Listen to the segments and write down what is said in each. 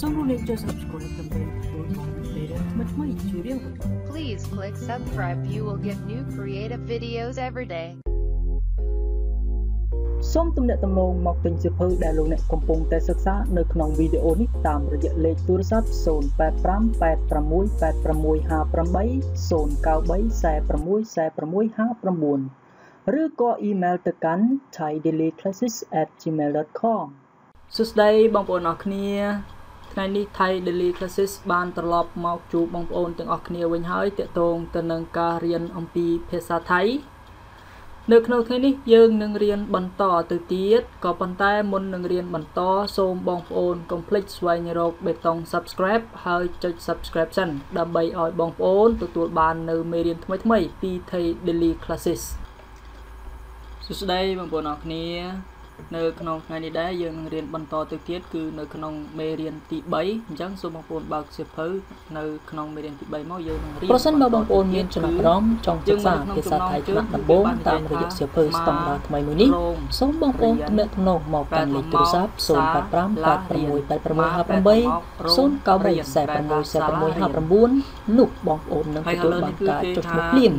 សូមរំលឹកចូល Subscribe ដើម្បីទទួលបានវីដេអូថ្មីៗជារៀងរាល់ថ្ងៃ Please click subscribe. You will get new creative videos every day. សូមទំនាក់ទំនងមកទិញសៀវភៅដែលលោកអ្នកកំពុងតែសិក្សានៅក្នុងវីដេអូនេះតាមរយៈលេខទូរស័ព្ទ085866093464659ឬក៏អ៊ីមែលទៅកាន់ thaidaily.classes@gmail.com សួស្តីបងប្អូនអរគ្នា ថ្ងៃនេះ Thai Daily Classes បានត្រឡប់មកជួបបងប្អូនទាំងអស់គ្នាវិញហើយទាក់ទងទៅនឹងការរៀនអំពីភាសាថៃនៅក្នុងថ្ងៃនេះយើងនឹងរៀនបន្តទៅទៀតក៏ប៉ុន្តែមុននឹងរៀនបន្តសូមបងប្អូនកុំភ្លេចស្វែងរកបេតុង Subscribe ហើយចុច Subscribe សិនដើម្បីឲ្យបងប្អូនទទួលបាននៅមេរៀនថ្មីៗពី Thai Daily Classes សួស្តីបងប្អូនអរគ្នា នៅក្នុងថ្ងៃនេះដែរយើងនឹងរៀនបន្តទៅទៀតគឺនៅក្នុងមេរៀនទី3អញ្ចឹងសូមបងប្អូនបើកសៀវភៅនៅក្នុងមេរៀនទី3មកយើងនឹងរៀនប្រសិនបើបងប្អូនមានចំណាប់អារម្មណ៍ចង់សិក្សាភាសាថៃថ្នាក់ដំបូងតាមរយៈសៀវភៅស្តង់ដារថ្មីមួយនេះសូមបងប្អូនទំនាក់ទំនងមកកាន់លេខទូរស័ព្ទ085868653 093464659នោះបងប្អូននឹងទទួលបានការចុះឈ្មោះភ្លាម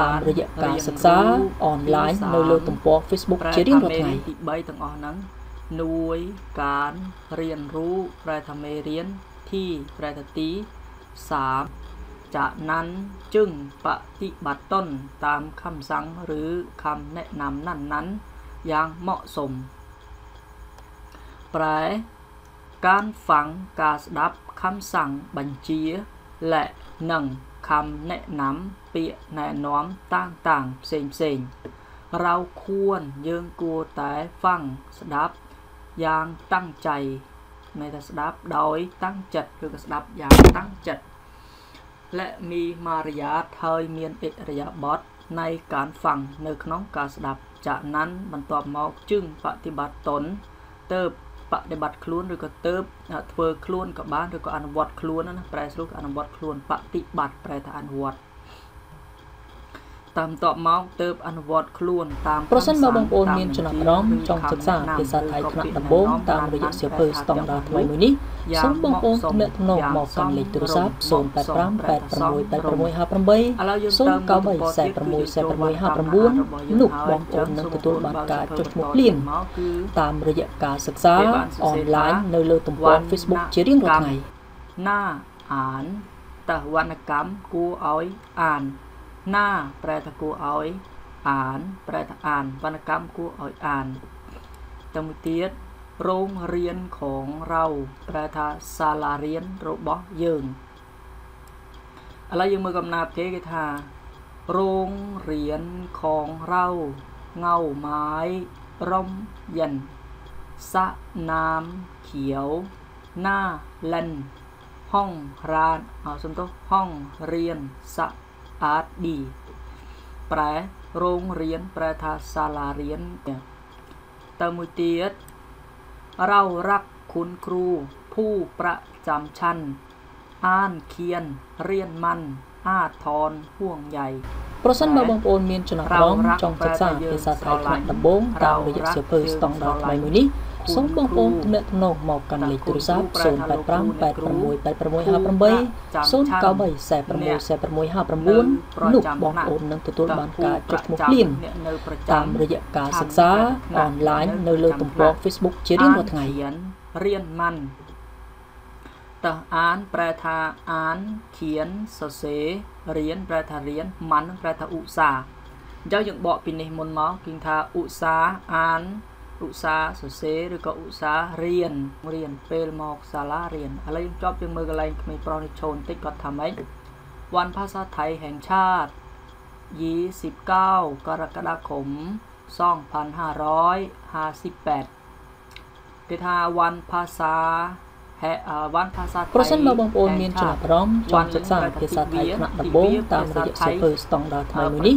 តាមរយៈការសិក្សាអនឡាញនៅលើទំព័រ Facebook ជារៀងរាល់ថ្ងៃទី3ទាំងអស់ហ្នឹងនួយកានរៀនរូប្រែថាមេរៀនទីប្រែថាទី3ចាណាន់ជឹងបฏิบัติតនតាមคำสั่งឬคำแนะนำนั้นนั้นយ៉ាងเหมาะสมប្រែការហ្វាំងការស្ដាប់คำสั่งបញ្ជាและនិងคำแนะนำពាក្យណែនាំតាំងៗផ្សេងផ្សេង เราควรយើងគួរតែហ្វាំងស្ដាប់យ៉ាងតាំងใจមានតែស្ដាប់ដោយតាំងចិត្តឬក៏ស្ដាប់យ៉ាងតាំងចិត្តและมีมารยาทហើយមានអិរិយាបថនៃការហ្វាំងនៅក្នុងការស្ដាប់จากนั้นបន្ទាប់មកជឹងបฏิបត្តិតនទៅបដិបត្តិខ្លួនឬក៏ទៅធ្វើខ្លួនក៏បានឬក៏អនុវត្តខ្លួនណាប្រែស្រួលអនុវត្តខ្លួនបฏิបត្តិប្រែថាអនុវត្ត តាមតបមកទៅអនុវត្តខ្លួនតាមប្រសិនបើបងប្អូនមានចំណាប់អារម្មណ៍ចង់សិក្សាភាសាថៃថ្នាក់ដំបូងតាមរយៈសៀវភៅស្តង់ដារថ្មីមួយនេះសូមបងប្អូនទំនាក់ទំនងមកកាន់លេខទូរស័ព្ទ08586886093464659នោះបងប្អូននឹងទទួលបានការចុះឈ្មោះភ្លាមតាមរយៈការសិក្សាអនឡាញនៅលើទំព័រ Facebook ជារៀងរាល់ថ្ងៃណាអានតវណ្ណកម្មគួរឲ្យអាន ណាប្រែថាគួរឲ្យអានប្រែថាអានវណ្ណកម្មគួរឲ្យអានទៅមួយទៀតរោងរៀនของเราប្រែថាសាលារៀនរបស់យើងឥឡូវយើងមើលកំណាព្យគេគេថារោងរៀនของเราเงาไม้ร่มเย็นสระน้ำเขียวหน้าเล่นห้องร้านเอาសំទោសห้องเรียนสะ អាតឌីប្រែរោងរៀនប្រែថាសាលារៀនទៅមួយទៀតเรารักคุณครูผู้ประจำชั้นอ่านเขียនរៀនម៉ាន់អាថនห่วงใหญ่ប្រសិនបើបងប្អូនមានចំណាប់អារម្មណ៍ចង់សិក្សាភាសាថៃថ្នាក់ដំបូងតាមរយៈសៀវភៅស្តង់ដារថ្មីមួយនេះ សូមបងប្អូនទំនាក់ទំនងមកកាន់លេខទូរស័ព្ទ085 8686 093464659នោះបងប្អូននឹងទទួលបានការចុះឈ្មោះភ្លាមតាមរយៈការសិក្សាអនឡាញនៅលើទំព័រ Facebook ជារៀងរាល់ថ្ងៃរៀនម៉ាន់តើអានប្រែថាអានឃៀនសរសេររៀនប្រែថារៀនម៉ាន់ប្រែថាឧស្សាហ៍អញ្ចឹងយើងបកពីនេះមុនមកគឺថាឧស្សាហ៍អាន อุตสาสเสหรือก็อุตสาเรียนเรียนเปลมอกซาลาเรียนอะไรยังจบยังมืออะไรไม่ปรนิชนติก็ทำไหมวันภาษาไทยแห่งชาติ 29 กรกฎาคม 2558เดทาวันภาษา ប្រសិនបើបងប្អូនមានចំណាប់អារម្មណ៍ចង់សិក្សាភាសាថៃថ្នាក់ដំបូងតាមរយៈសៀវភៅស្តង់ដារថ្មីមួយនេះ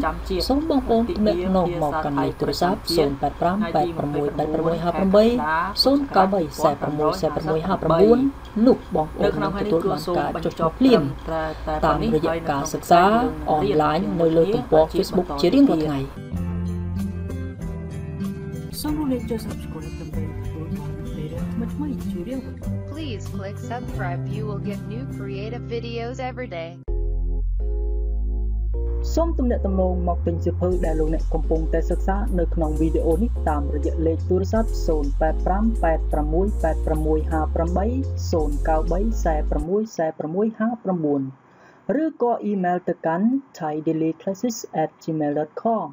សូមបងប្អូនទំនាក់ទំនងមកកាន់លេខទូរស័ព្ទ08586886093464659នោះបងប្អូននឹងទទួលបានការចុះឈ្មោះភ្លាមតាមរយៈការសិក្សាអនឡាញនៅលើទំព័រ Facebook ជារៀងរាល់ថ្ងៃសូមរំលឹកចូល Subscribe ដើម្បី Please click subscribe. You will get new creative videos every day. សូមទំនាក់ទំនងមកទិញសៀវភៅដែលលោកអ្នកកំពុងតែសិក្សានៅក្នុងវីដេអូនេះតាមរយៈលេខទូរស័ព្ទ0858686093464659ឬក៏អ៊ីមែលទៅកាន់ thaidailyclasses@gmail.com